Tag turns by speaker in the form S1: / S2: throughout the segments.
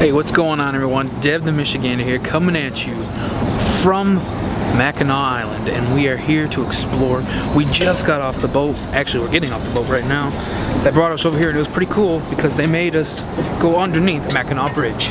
S1: Hey, what's going on everyone? Dev the Michigander here coming at you from Mackinac Island and we are here to explore. We just got off the boat. Actually, we're getting off the boat right now. That brought us over here and it was pretty cool because they made us go underneath Mackinac Bridge.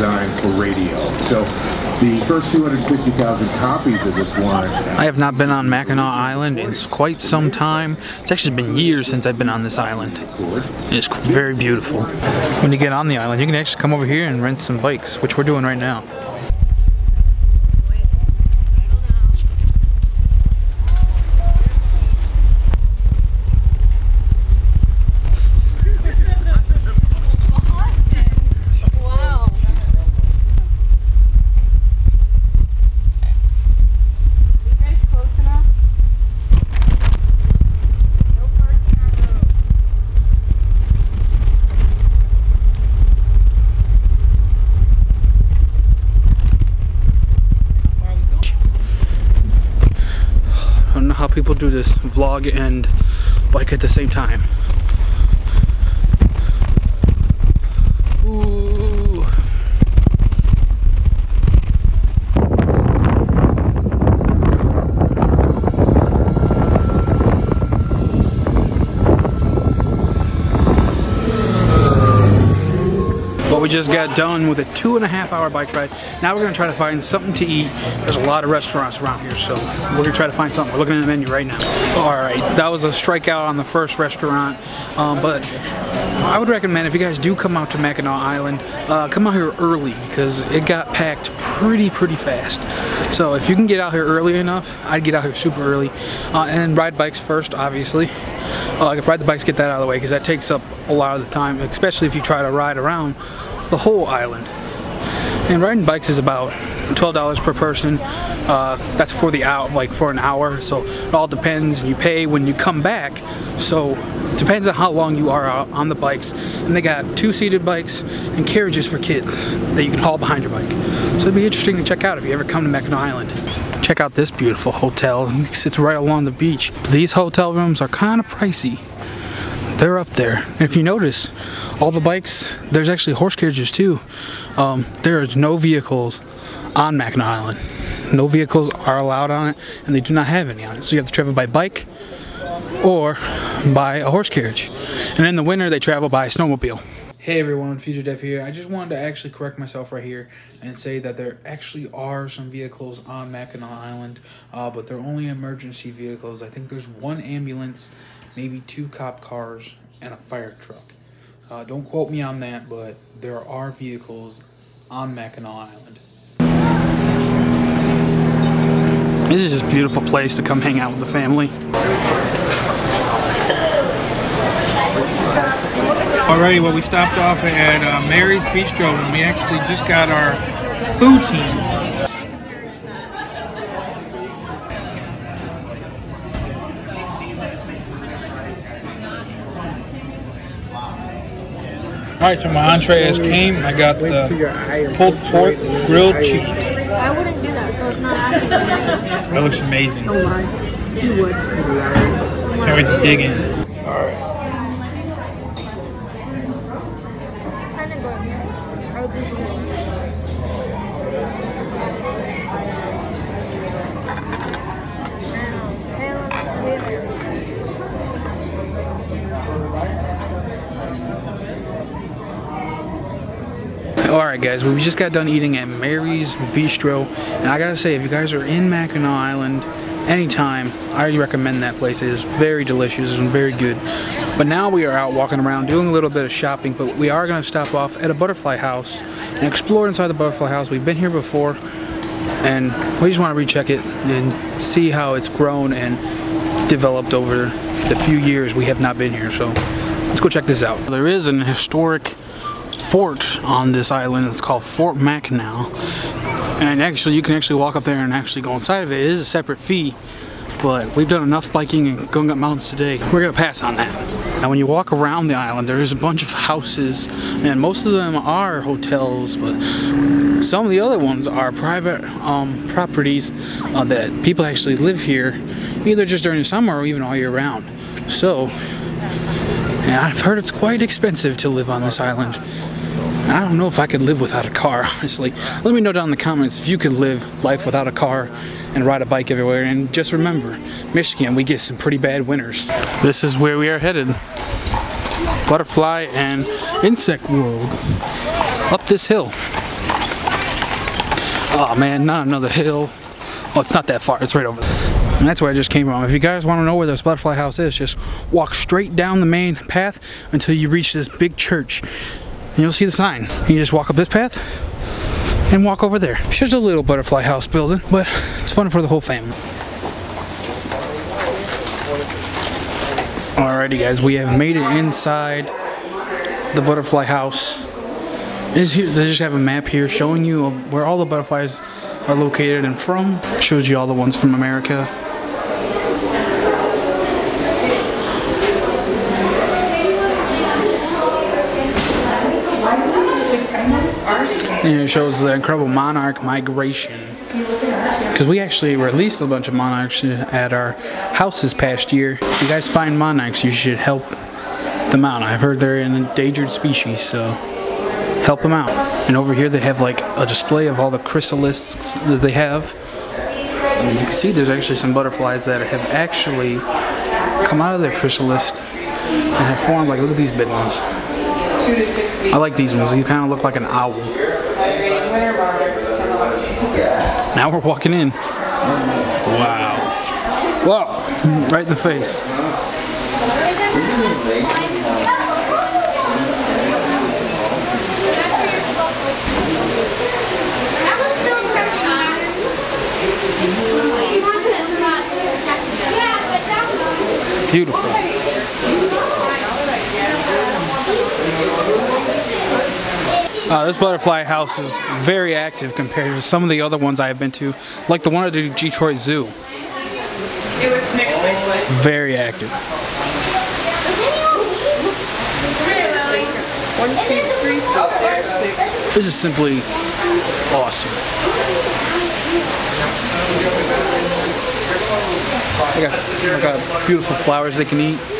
S2: Designed for radio. So the first 250,000 copies of this launch
S1: I have not been on Mackinac Island in quite some time. It's actually been years since I've been on this island. It's very beautiful. When you get on the island, you can actually come over here and rent some bikes, which we're doing right now. Do this vlog and bike at the same time. We just got done with a two and a half hour bike ride. Now we're gonna try to find something to eat. There's a lot of restaurants around here, so we're gonna try to find something. We're looking at the menu right now. All right, that was a strikeout on the first restaurant, um, but I would recommend if you guys do come out to Mackinac Island, uh, come out here early because it got packed pretty, pretty fast. So if you can get out here early enough, I'd get out here super early uh, and ride bikes first, obviously. Uh, ride the bikes, get that out of the way because that takes up a lot of the time, especially if you try to ride around the whole island. And riding bikes is about $12 per person. Uh, that's for the out, like for an hour. So it all depends. You pay when you come back. So it depends on how long you are out on the bikes. And they got two-seated bikes and carriages for kids that you can haul behind your bike. So it'd be interesting to check out if you ever come to Mackinac Island. Check out this beautiful hotel. It sits right along the beach. These hotel rooms are kind of pricey they're up there. If you notice, all the bikes, there's actually horse carriages too. Um, there is no vehicles on Mackinac Island. No vehicles are allowed on it, and they do not have any on it. So you have to travel by bike or by a horse carriage. And in the winter, they travel by snowmobile. Hey everyone, Future Dev here. I just wanted to actually correct myself right here and say that there actually are some vehicles on Mackinac Island, uh, but they're only emergency vehicles. I think there's one ambulance, maybe two cop cars, and a fire truck. Uh, don't quote me on that, but there are vehicles on Mackinac Island. This is just a beautiful place to come hang out with the family. Alrighty, well we stopped off at uh, Mary's Bistro and we actually just got our food team. Alright, so my entree has came. I got the pulled pork grilled cheese.
S3: I wouldn't do that, so it's not.
S1: That looks amazing.
S4: Oh you would.
S1: Can't wait to dig in. Alright.
S3: Kind
S1: Guys, we just got done eating at Mary's Bistro and I gotta say if you guys are in Mackinac Island anytime, I recommend that place. It is very delicious and very good. But now we are out walking around doing a little bit of shopping, but we are going to stop off at a butterfly house and explore inside the butterfly house. We've been here before and we just want to recheck it and see how it's grown and developed over the few years we have not been here. So let's go check this out. There is an historic fort on this island. It's called Fort Mackinac. And actually, you can actually walk up there and actually go inside of it. It is a separate fee, but we've done enough biking and going up Mountains today. We're gonna pass on that. Now, when you walk around the island, there is a bunch of houses, and most of them are hotels, but some of the other ones are private um, properties uh, that people actually live here, either just during the summer or even all year round. So, and I've heard it's quite expensive to live on this island. I don't know if I could live without a car, honestly. Let me know down in the comments if you could live life without a car and ride a bike everywhere. And just remember, Michigan, we get some pretty bad winters. This is where we are headed. Butterfly and insect world. Up this hill. Oh man, not another hill. Oh, it's not that far. It's right over there. And that's where I just came from. If you guys want to know where this butterfly house is, just walk straight down the main path until you reach this big church and you'll see the sign. You just walk up this path and walk over there. It's just a little butterfly house building, but it's fun for the whole family. Alrighty guys, we have made it inside the butterfly house. Is here, they just have a map here showing you where all the butterflies are located and from. Shows you all the ones from America. It shows the incredible monarch migration. Because we actually released a bunch of monarchs uh, at our house this past year. If you guys find monarchs, you should help them out. I've heard they're an endangered species, so help them out. And over here they have like a display of all the chrysalises that they have. And you can see there's actually some butterflies that have actually come out of their chrysalis and have formed like look at these big ones. I like these ones. These kind of look like an owl. Now we're walking in. Wow. Whoa! Right in the face.
S3: That one's still Yeah, but that was
S1: Beautiful. Uh, this butterfly house is very active compared to some of the other ones I have been to, like the one at the Detroit Zoo. Very active. This is simply awesome. I got, I got beautiful flowers they can eat.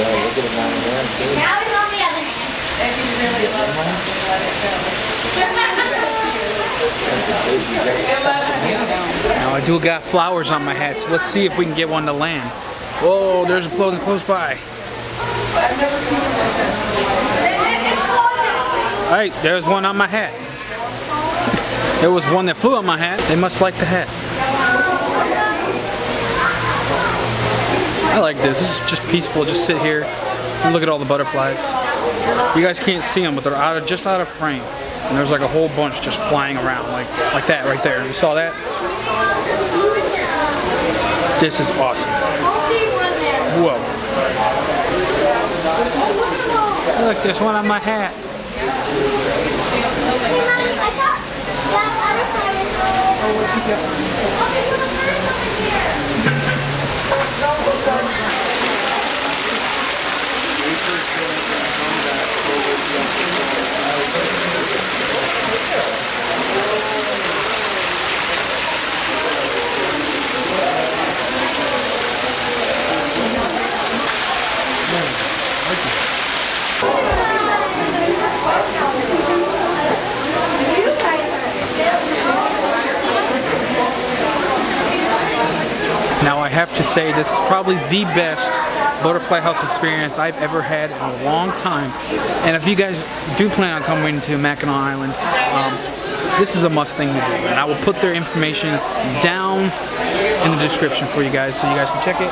S3: Now it's on the other hand.
S1: Now I do got flowers on my hat, so let's see if we can get one to land. Whoa, there's a plane close by. Hey, there's one on my hat. There was one that flew on my hat. They must like the hat. I like this. This is just peaceful. Just sit here and look at all the butterflies. You guys can't see them, but they're out of just out of frame. And there's like a whole bunch just flying around like like that right there. You saw that? This is awesome. Whoa. Look, there's one on my hat. Hey, Mommy, Now I have to say this is probably the best butterfly house experience I've ever had in a long time. And if you guys do plan on coming to Mackinac Island, um, this is a must thing to do. And I will put their information down in the description for you guys so you guys can check it.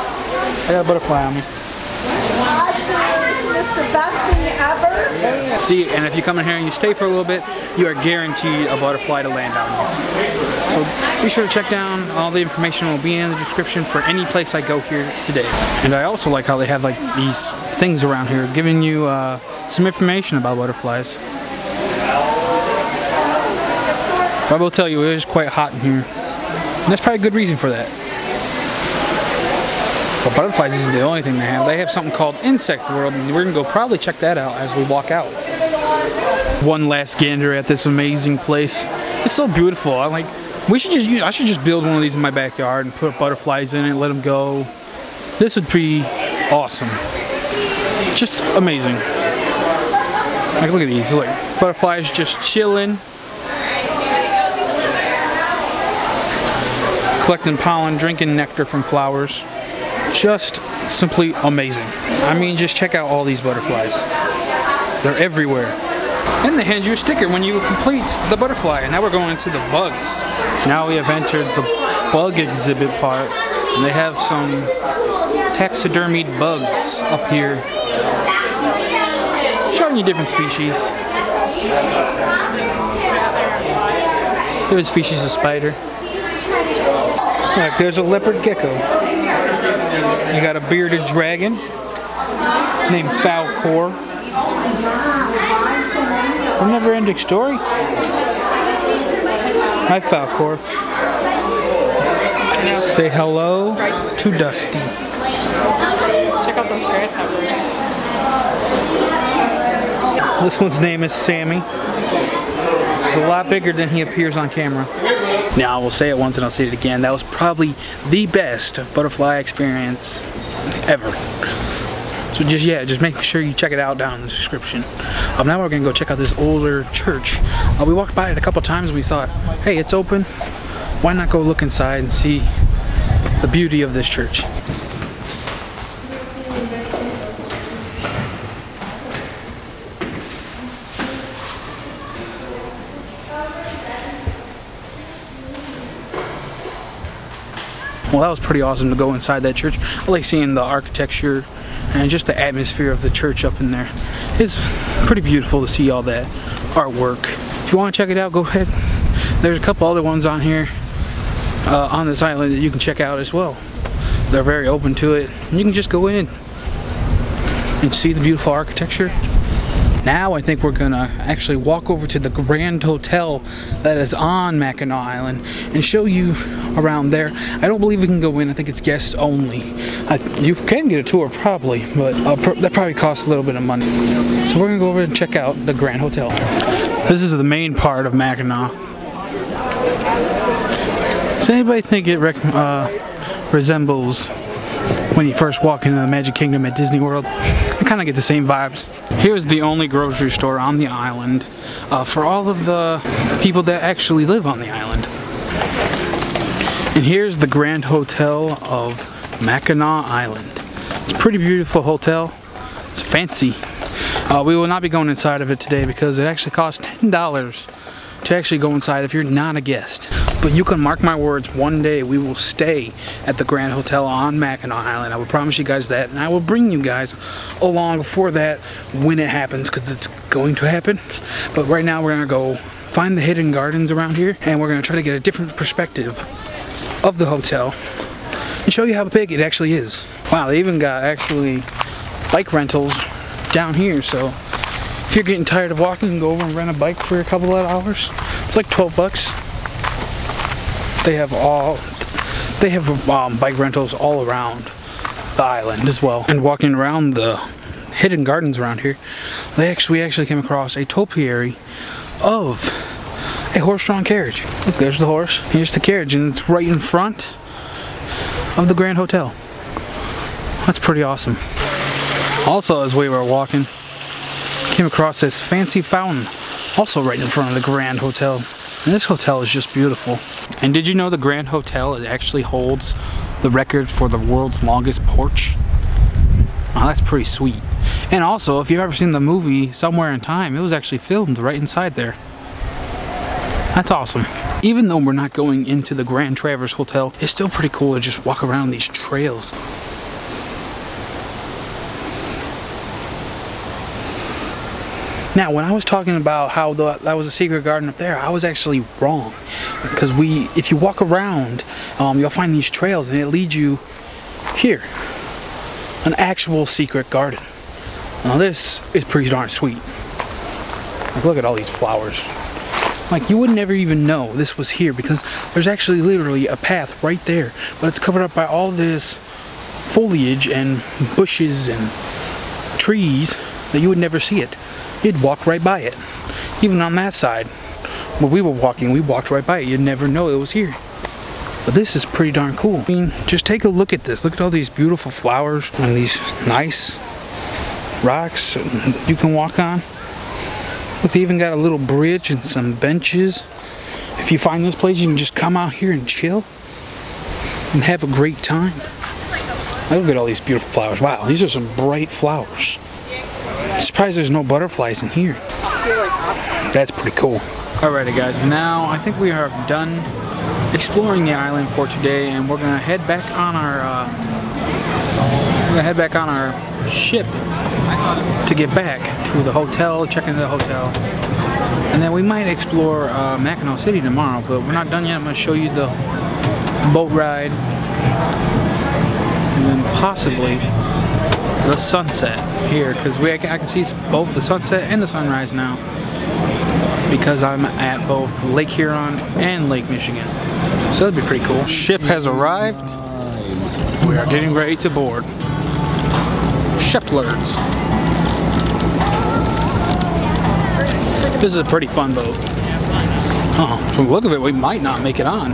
S1: I got a butterfly on me.
S4: It's the best thing ever.
S1: See, and if you come in here and you stay for a little bit, you are guaranteed a butterfly to land on here. So be sure to check down. All the information will be in the description for any place I go here today. And I also like how they have like these things around here giving you uh, some information about butterflies. But I will tell you, it is quite hot in here. And there's probably a good reason for that. But butterflies isn't the only thing they have. They have something called Insect World, and we're gonna go probably check that out as we walk out. One last gander at this amazing place. It's so beautiful. I like. We should just. I should just build one of these in my backyard and put butterflies in it, let them go. This would be awesome. Just amazing. Like, look at these. Look, butterflies just chilling. Collecting pollen, drinking nectar from flowers just simply amazing. I mean, just check out all these butterflies. They're everywhere. And they hand you a sticker when you complete the butterfly. And now we're going into the bugs. Now we have entered the bug exhibit part. And they have some taxidermied bugs up here. Showing you different species. Different species of spider. Look, there's a leopard gecko. You got a bearded dragon named Falkor. From Never Ending Story. Hi, Falkor. Say hello to Dusty.
S5: Check out those grasshoppers.
S1: This one's name is Sammy. He's a lot bigger than he appears on camera. Now, I will say it once and I'll say it again. That was probably the best butterfly experience ever. So just, yeah, just make sure you check it out down in the description. Um, now we're gonna go check out this older church. Uh, we walked by it a couple times and we thought, hey, it's open. Why not go look inside and see the beauty of this church? Well, that was pretty awesome to go inside that church. I like seeing the architecture and just the atmosphere of the church up in there. It's pretty beautiful to see all that artwork. If you want to check it out, go ahead. There's a couple other ones on here uh, on this island that you can check out as well. They're very open to it. You can just go in and see the beautiful architecture. Now I think we're gonna actually walk over to the Grand Hotel that is on Mackinac Island and show you around there. I don't believe we can go in. I think it's guests only. I, you can get a tour probably, but uh, pr that probably costs a little bit of money. So we're gonna go over and check out the Grand Hotel. This is the main part of Mackinac. Does anybody think it uh, resembles when you first walk into the Magic Kingdom at Disney World? I kind of get the same vibes. Here's the only grocery store on the island uh, for all of the people that actually live on the island. And here's the Grand Hotel of Mackinac Island. It's a pretty beautiful hotel. It's fancy. Uh, we will not be going inside of it today because it actually costs $10 to actually go inside if you're not a guest. But you can mark my words, one day we will stay at the Grand Hotel on Mackinac Island. I will promise you guys that, and I will bring you guys along for that when it happens, because it's going to happen. But right now we're gonna go find the hidden gardens around here, and we're gonna try to get a different perspective of the hotel and show you how big it actually is. Wow, they even got actually bike rentals down here, so if you're getting tired of walking, go over and rent a bike for a couple of hours. It's like 12 bucks. They have all, they have um, bike rentals all around the island as well. And walking around the hidden gardens around here, they actually we actually came across a topiary of a horse-drawn carriage. Look, there's the horse. Here's the carriage, and it's right in front of the Grand Hotel. That's pretty awesome. Also, as we were walking, came across this fancy fountain, also right in front of the Grand Hotel. And this hotel is just beautiful. And did you know the Grand Hotel it actually holds the record for the world's longest porch. That's pretty sweet. And also, if you've ever seen the movie Somewhere in Time, it was actually filmed right inside there. That's awesome. Even though we're not going into the Grand Traverse Hotel, it's still pretty cool to just walk around these trails. Now, when I was talking about how the, that was a secret garden up there, I was actually wrong. Because we, if you walk around, um, you'll find these trails and it leads you here. An actual secret garden. Now this is pretty darn sweet. Like look at all these flowers. Like you would never even know this was here because there's actually literally a path right there. But it's covered up by all this foliage and bushes and trees that you would never see it. You'd walk right by it. Even on that side, where we were walking, we walked right by it. You'd never know it was here. But this is pretty darn cool. I mean, just take a look at this. Look at all these beautiful flowers and these nice rocks you can walk on. Look, they even got a little bridge and some benches. If you find this place, you can just come out here and chill and have a great time. Look at all these beautiful flowers. Wow, these are some bright flowers. I'm surprised there's no butterflies in here. That's pretty cool. Alrighty guys, now I think we are done exploring the island for today and we're gonna head back on our uh, we're gonna head back on our ship to get back to the hotel, check into the hotel. And then we might explore uh, Mackinaw City tomorrow, but we're not done yet. I'm gonna show you the boat ride and then possibly the sunset here because we I can see both the sunset and the sunrise now because I'm at both Lake Huron and Lake Michigan. So that'd be pretty cool. Ship has arrived. We are getting ready to board. Sheplers. This is a pretty fun boat. Oh, from the look of it, we might not make it on.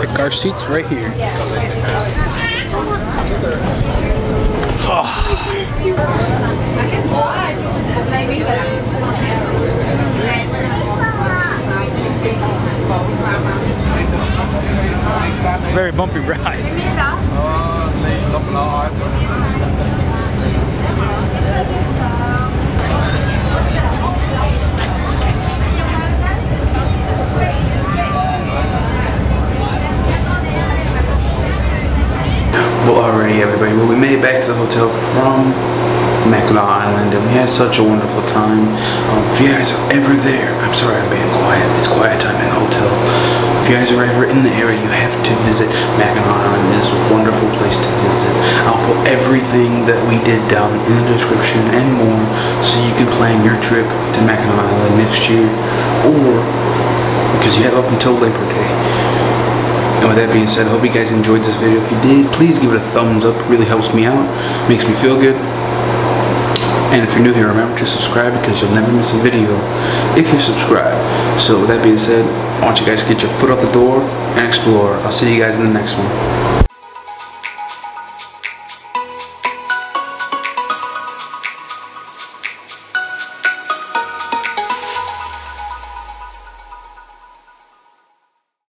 S1: Pick our seats right here. It's a very bumpy ride. Well, already it back to the hotel from Mackinac Island and we had such a wonderful time. Um, if you guys are ever there, I'm sorry I'm being quiet, it's quiet time in the hotel. If you guys are ever in the area, you have to visit Mackinac Island. It is a wonderful place to visit. I'll put everything that we did down in the description and more so you can plan your trip to Mackinac Island next year or because you have up until Labor Day. And with that being said, I hope you guys enjoyed this video. If you did, please give it a thumbs up. It really helps me out. Makes me feel good. And if you're new here, remember to subscribe because you'll never miss a video if you subscribe. So with that being said, I want you guys to get your foot out the door and explore. I'll see you guys in the next one.